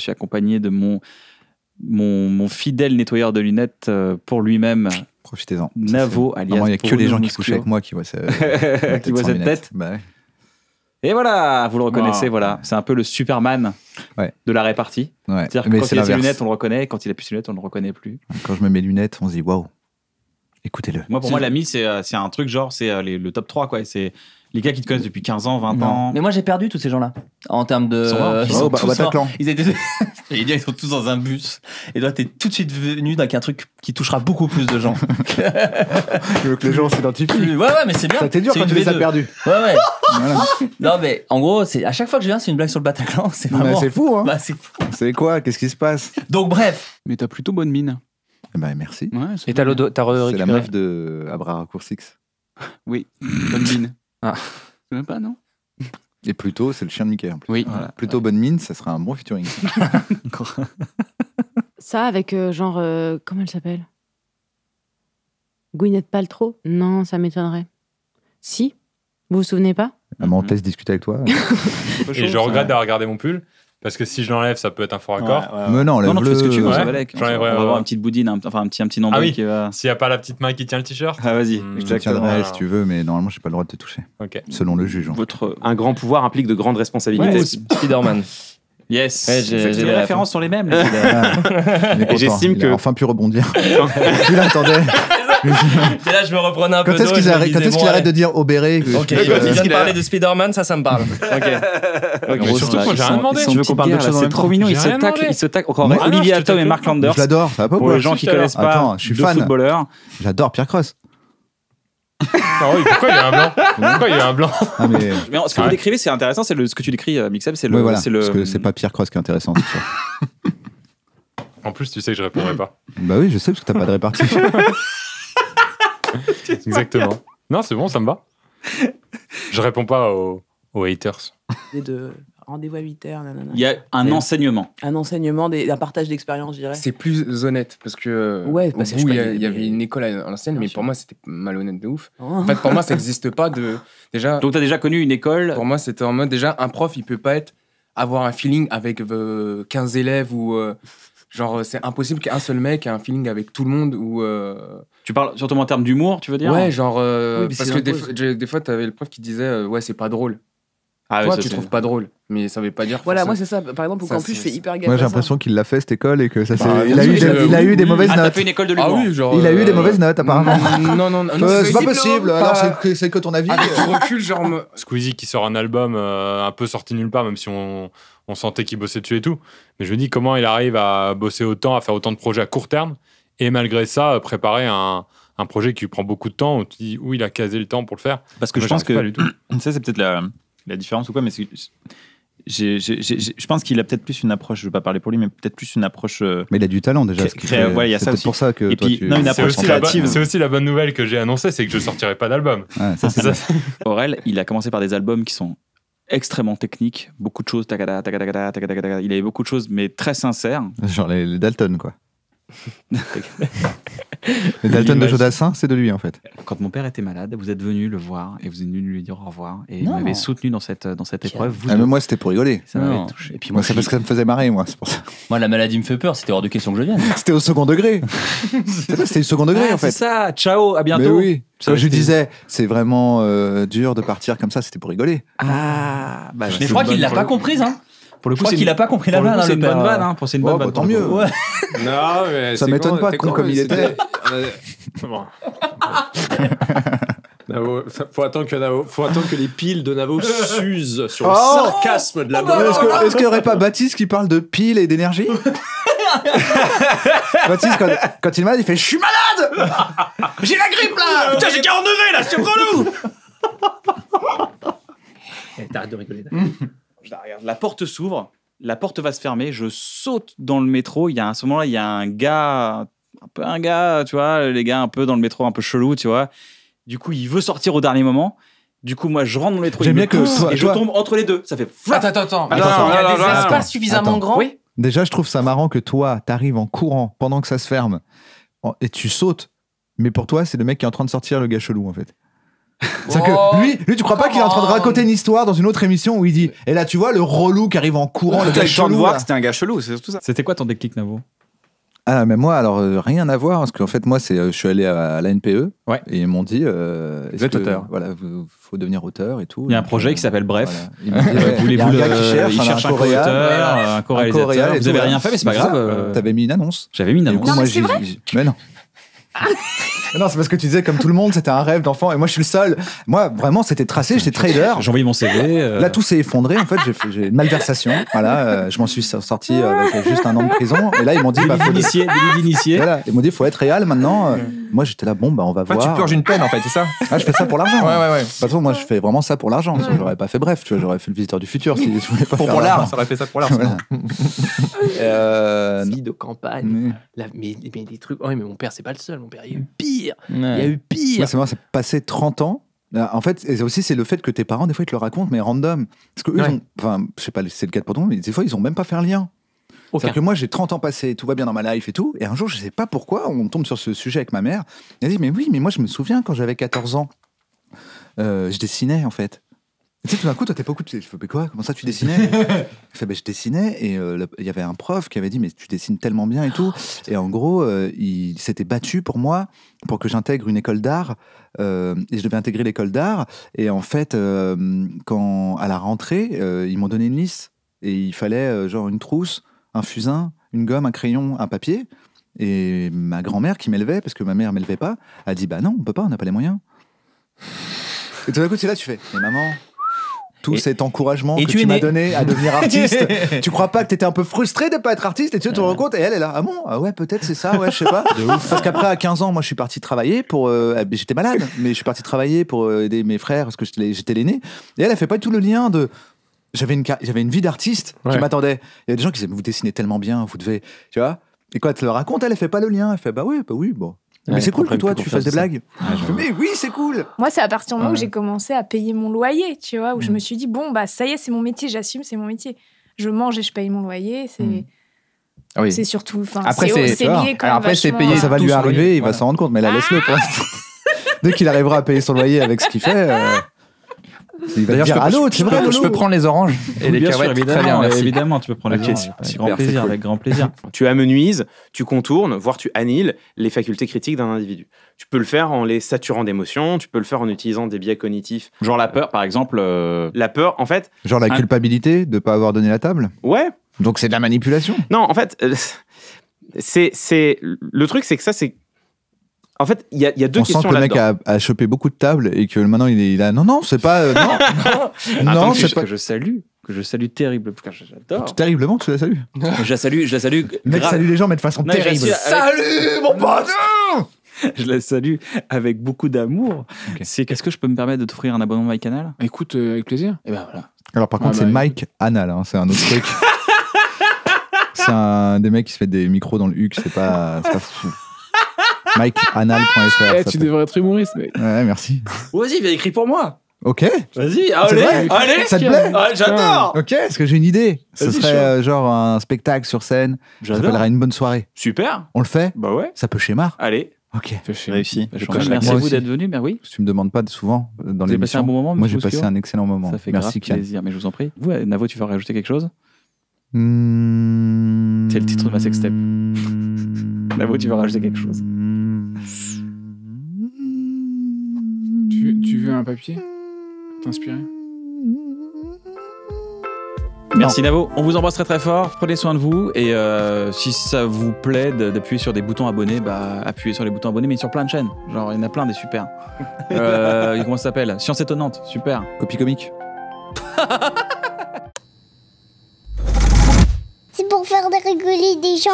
suis accompagné de mon, mon, mon fidèle nettoyeur de lunettes euh, pour lui-même, Profitez-en. Navo, alias. Il n'y a que les gens qui couchent avec moi qui voient ça. Qui voient cette tête. Bah ouais. Et voilà, vous le reconnaissez, Wow. voilà. C'est un peu le Superman Ouais. de la répartie. Ouais. C'est-à-dire que Mais quand c'est il a ses lunettes, on le reconnaît. Quand il a plus ses lunettes, on ne le reconnaît plus. Quand je mets mes lunettes, on se dit waouh. Écoutez-le. Moi, pour moi, l'ami, c'est euh, c'est un truc genre, c'est euh, le top 3, quoi. C'est les gars qui te connaissent depuis 15 ans, 20 Non. ans. Mais moi j'ai perdu tous ces gens-là. En termes de. Ils sont morts. Ils Oh, bah, morts. Ils étaient. J'allais dire, ils sont tous dans un bus. Et toi, t'es tout de suite venu avec un truc qui touchera beaucoup plus de gens. Je veux que les gens s'identifient. ouais, ouais, mais c'est bien. Ça été dur quand tu les as V2. perdus. Ouais, ouais. Voilà. Non, mais en gros, c'est à chaque fois que je viens, c'est une blague sur le Bataclan. C'est vraiment. c'est fou, hein. Bah, c'est fou. C'est quoi? Qu'est-ce qui se passe? Donc, bref. Mais t'as plutôt bonne mine. Eh ben, merci. Ouais, Et t'as t'as C'est la récupéré meuf de Abra Coursix. Oui, bonne mine. Ah. C'est même pas, non? Et plutôt, c'est le chien de Mickey en plus. Oui. Voilà. Plutôt bonne mine, ça serait un bon featuring. Ça avec euh, genre. euh, comment elle s'appelle? Gwyneth Paltrow? Non, ça m'étonnerait. Si? Vous vous souvenez pas? La mentesse discute avec toi. Et je regrette d'avoir regardé mon pull parce que si je l'enlève, ça peut être un faux raccord. Mais non, Non, non, tu fais ce que tu veux, Ouais. ça va avec. On va ouais. avoir une petite boudine, un- enfin un petit, un petit nombril Ah oui. qui va. S'il n'y a pas la petite main qui tient le t-shirt. Ah, vas-y. Je te tiendrai si tu veux, mais normalement, j'ai pas le droit de te toucher. Ok. Selon le juge. en. Votre. Un grand pouvoir implique de grandes responsabilités. Ouais, Spider-Man. Yes. Ouais, j'ai- C'est- j'ai les références sont les mêmes. j'estime Il a que- enfin pu rebondir. tu l'attendais. Et là, je me reprenais un peu Quand est-ce qu'ils je me arrêtent, quand est-ce qu'il arrête de dire obéré Ok, quand il vient de parler de Spider-Man, ça, ça me parle. Ok. Surtout ils j'ai rien demandé. Tu veux qu'on parle guerres, d'autre là, chose en C'est même trop temps mignon. Ils se taclent. demandé. Ils se taclent. Encore Moi- Ah non, Olivia je te Tom et Mark Landers. Je l'adore, ça va pas ou Pour les gens qui connaissent pas Attends, je suis fan. J'adore Pierre Cross. Ah oui, pourquoi il y a un blanc Pourquoi il y a un blanc Ah, mais... Mais ce que Ouais. vous décrivez, c'est intéressant. C'est le ce que tu décris, euh, Mixab. C'est le. Voilà. c'est le- Parce que c'est pas Pierre Cross qui est intéressant. En plus, tu sais que je répondrai pas. bah oui, je sais parce que t'as pas de répartie. Exactement. Non, c'est bon, ça me va. Je réponds pas aux, aux haters. Des deux. Rendez-vous à 8h, nanana. Il y a un Ouais. enseignement. Un enseignement, des, un partage d'expérience, je dirais. C'est plus honnête parce que Ouais, au parce il y, avait une école à l'ancienne, mais sûr. pour moi c'était malhonnête de ouf. Oh. En fait, pour moi, ça n'existe pas de. Déjà, Donc, tu as déjà connu une école. pour moi, c'était en mode déjà un prof, il peut pas être avoir un feeling avec euh, 15 élèves ou euh, genre c'est impossible qu'un seul mec ait un feeling avec tout le monde ou euh, Tu parles surtout en termes d'humour, tu veux dire ouais genre euh, Oui, parce que des, fois- j'ai- des fois t'avais le prof qui disait euh, ouais c'est pas drôle. Ah, Toi ouais, ça, tu c'est- trouves pas drôle, mais ça veut pas dire. Voilà, moi forcément- c'est ça. Par exemple, Ça, en plus, je c'est- fais hyper gaffe. Moi, j'ai à ça. l'impression qu'il l'a fait cette école et que ça c'est. Bah, il, bien a eu sûr, des, euh, il a eu des oui. mauvaises Ah, t'as notes. fait une école de Ah l'humour. oui genre. Il a eu des euh, mauvaises notes apparemment. Non non non. non, Euh, c'est pas possible, Alors c'est que- c'est que ton avis. Avec du recul, genre. me- Squeezie qui sort un album euh, un peu sorti nulle part, même si on, on sentait qu'il bossait dessus et tout. Mais je me dis comment il arrive à bosser autant, à faire autant de projets à court terme, et malgré ça, euh, préparer un, un projet qui lui prend beaucoup de temps, où tu dis où il a casé le temps pour le faire. Parce que Moi, je pense j'arrive pas que du tout. ça c'est peut-être la, la différence ou quoi, mais c'est- j'ai- j'ai- j'ai- j'ai- je pense qu'il a peut-être plus une approche. Je vais pas parler pour lui, mais peut-être plus une approche. euh, Mais il a du talent déjà. Ce ouais, c'est aussi. pour ça que Et toi puis, tu. non, une C'est approche aussi, la créative. bonne- c'est aussi la bonne nouvelle que j'ai annoncée, c'est que je sortirai pas d'album. Ouais, ça, c'est Ça, Aurel, il a commencé par des albums qui sont extrêmement techniques, beaucoup de choses, tacada, tacada, tacada, tacada, tacada. il avait beaucoup de choses, mais très sincères. Genre les, les Dalton quoi. Les Dalton de. Jodassin, c'est de lui en fait. Quand mon père était malade, vous êtes venu le voir et vous êtes venu lui dire au revoir et vous m'avez soutenu dans cette, dans cette épreuve. Vous Ah, mais moi c'était pour rigoler. ça m'avait Non. touché. Et puis Moi moi, c'est parce que ça me faisait marrer moi. c'est pour ça. Moi, la maladie me fait peur. C'était hors de question que je vienne. C'était au second degré. C'est C'était du second degré Ah, en c'est fait. ça. Ciao, à bientôt. Mais oui. Ça Quand je disais, c'est vraiment euh, dur de partir comme ça, c'était pour rigoler. Ah, bah, Mais c'est je crois qu'il l'a pas comprise. Hein. Pour le Je coup, crois c'est qu'il a pas compris la le vanne. coup, hein, c'est le une bonne vanne. hein, pour- C'est une bonne Oh, bah, vanne. tant pour le mieux. Non, mais Ça m'étonne pas, con comme il était. Bon. Navo, faut attendre que Navo, faut attendre que les piles de Navo s'usent sur le Oh sarcasme de la mort. Est-ce qu'il n'y aurait pas Baptiste qui parle de piles et d'énergie Baptiste, quand, quand il est malade, il fait Je suis malade J'ai la grippe là Putain, j'ai 40 degrés là, c'est relou. T'arrêtes de rigoler. La porte s'ouvre, la porte va se fermer, je saute dans le métro. Il y a à ce moment-là, il y a un gars, un peu un gars, tu vois, les gars un peu dans le métro, un peu chelou, tu vois. Du coup, il veut sortir au dernier moment. Du coup, moi, je rentre dans le métro, il J'aime me bien que pousse toi- et je tombe entre les deux. Ça fait. Attends attends attends. Attends, Attends, Il y a non, des espaces suffisamment grands. Oui. Déjà, je trouve ça marrant que toi, t'arrives en courant pendant que ça se ferme et tu sautes. Mais pour toi, c'est le mec qui est en train de sortir le gars chelou en fait. C'est-à-dire Oh, que lui, lui, tu crois pas qu'il est en train de raconter une histoire dans une autre émission où il dit Et là, tu vois, le relou qui arrive en courant, le gars temps de chelou, voir là. que c'était un gars chelou, c'est surtout ça. C'était quoi ton déclic, Navo? Ah, mais moi, alors, euh, rien à voir, parce qu'en fait, moi, c'est, euh, je suis allé à la NPE, Ouais. et ils m'ont dit euh, est-ce êtes que- auteur. Voilà, vous- faut devenir auteur et tout. Il y a un projet euh, qui s'appelle Bref. voilà. Ils ouais, il y a Voulez-vous un le... gars qui cherche, il un cherche un coréal, co-auteur, un coréal co-réalisateur. et Vous tout, avez rien fait, mais c'est pas C'est grave. euh, T'avais mis une annonce. J'avais mis une annonce. coup, moi, mais c'est j'ai- Mais non. Non, c'est parce que tu disais, comme tout le monde, c'était un rêve d'enfant. Et moi, je suis le seul. Moi, vraiment, c'était tracé. J'étais trader. J'ai envoyé mon CV. euh, Là, tout s'est effondré. En fait, j'ai une malversation. Voilà, euh, je m'en suis sorti avec juste un an de prison. Et là, ils m'ont dit, bah, délit faut d'initié, d'initié. Voilà, ils m'ont dit, faut être réel maintenant. Euh, Moi, j'étais là, bon, bah, on va Enfin, voir. tu purges une peine en fait, c'est ça Ah, je fais ça pour l'argent. Ouais, ouais, ouais. De toute façon, moi, je fais vraiment ça pour l'argent. Sinon, J'aurais pas fait bref, tu vois, j'aurais fait le visiteur du futur si je voulais pas Pour, l'art, l'argent. ça aurait fait ça pour l'art. Voilà. Euh, Vie de campagne. mais- La- mais, mais des trucs. Oh, mais mon père, c'est pas le seul. Mon père, il y a Il y a eu pire. c'est moi, c'est passé 30 ans. En fait, et aussi, c'est le fait que tes parents, des fois, ils te le racontent, mais random. Parce que eux, ils Ouais. ont- enfin, je sais pas, c'est le cas pour tout le monde, mais des fois, ils ont même pas fait un lien. C'est-à-dire que moi, j'ai 30 ans passés, tout va bien dans ma life et tout. Et un jour, je sais pas pourquoi, on tombe sur ce sujet avec ma mère. Elle dit, mais oui, mais moi, je me souviens quand j'avais 14 ans, euh, je dessinais, en fait. Tu sais, tout d'un coup, toi, t'es pas au coup, tu fais, mais quoi? Comment ça, tu dessinais? Je fais, ben, je dessinais et euh, il y avait un prof qui avait dit, mais tu dessines tellement bien et tout. Et en gros, euh, il s'était battu pour moi, pour que j'intègre une école d'art. euh, et je devais intégrer l'école d'art. Et en fait, quand, à la rentrée, ils m'ont donné une liste. Et il fallait genre une trousse, un fusain, une gomme, un crayon, un papier. Et ma grand-mère qui m'élevait, parce que ma mère m'élevait pas, a dit Bah non, on peut pas, on n'a pas les moyens. Et tout d'un coup, c'est là, tu fais Mais maman, tout Et- cet encouragement et que tu m'as né. donné à devenir artiste, tu crois pas que t'étais un peu frustré de pas être artiste et tu te rends compte et elle est là ah bon? Ah ouais peut-être c'est ça ouais je sais pas parce qu'après à 15 ans moi je suis parti travailler pour euh, j'étais malade mais je suis parti travailler pour euh, aider mes frères parce que j'étais l'aîné et elle a fait pas tout le lien de j'avais une, j'avais une vie d'artiste qui Ouais. m'attendait. Il y a des gens qui disaient, vous dessinez tellement bien, vous devez, tu vois. Et quand elle le raconte, elle, elle fait pas le lien. Elle fait, bah oui, bah oui, bon. Mais Ouais, c'est cool que toi, tu fasses des blagues. Je fais, mais oui, c'est cool. Moi, c'est à partir du moment Ouais. où j'ai commencé à payer mon loyer, tu vois, où je Mm. me suis dit, bon, bah, ça y est, c'est mon métier, j'assume, c'est mon métier. Je mange et je paye mon loyer, c'est Mm. Ah oui. c'est surtout. Après, c'est lié quand après, c'est payé ça va lui arriver, il va s'en rendre compte, mais là, laisse-le l'instant. Dès qu'il arrivera à payer son loyer avec ce qu'il fait, euh, D'ailleurs, dire je je c'est peux- vrai, je peux prendre les oranges et les sûr, cacahuètes. Très évidemment, bien, merci. évidemment, tu peux prendre les Ok, gens. super, Avec grand plaisir, cool. avec grand plaisir. Tu amenuises, tu contournes, voire tu annihiles les facultés critiques d'un individu. Tu peux le faire en les saturant d'émotions, tu peux le faire en utilisant des biais cognitifs. Genre la peur, par exemple. euh, La peur, en fait, Genre la Un- culpabilité de pas avoir donné la table? ouais, Donc c'est de la manipulation? Non, en fait, euh, c'est, c'est le truc, c'est que ça, c'est. En fait, il y a, il y a deux On sent questions que le mec a, a chopé beaucoup de tables et que maintenant il est là. Non, non, c'est pas. euh, non, non, que, c'est je, pas. que je salue, que je salue terrible. que J'adore. Terriblement, tu la salues. je la salue, je la salue. Mec grave. salue les gens, mais de façon Non, je la terrible. salue avec- Salut, mon pote Je la salue avec beaucoup d'amour. C'est qu'est-ce que je peux me permettre de t'offrir un abonnement MyCanal? Écoute, euh, avec plaisir. Et ben voilà. Alors par contre, Ah c'est bah, Mike Anal, hein, c'est un autre truc. c'est un des mecs qui se fait des micros dans le huc, c'est pas, c'est pas fou. MikeAnal.fr. Eh, tu fait- devrais être humoriste, mec. Ouais, merci. Vas-y, viens écrit pour moi. Ok. Vas-y, allez, vrai allez. Ça te plaît Ah, J'adore. Ok, est-ce que j'ai une idée Ce serait euh, genre un spectacle sur scène. Ça s'appellerait une bonne soirée. Super. On le fait? Bah ouais. Ça peut schémar Allez. Ok. Réussi. Merci à vous d'être venu. Mais oui. Tu me demandes pas souvent euh, dans Vous avez passé un bon moment. Moi, j'ai passé un excellent moment. Ça fait Merci, grave Kian. plaisir, mais je vous en prie. Vous, Navo, tu veux rajouter quelque chose? Mmh. C'est le titre de ma sextape. Navo, tu veux rajouter quelque chose Tu, tu veux un papier t'inspirer? Merci Navo, on vous embrasse très très fort, prenez soin de vous et euh, si ça vous plaît de- d'appuyer sur des boutons abonnés, bah appuyez sur les boutons abonnés mais sur plein de chaînes, genre il y en a plein des super. Euh, comment ça s'appelle? Science étonnante, super. Copie comique. C'est pour faire de rigoler des gens?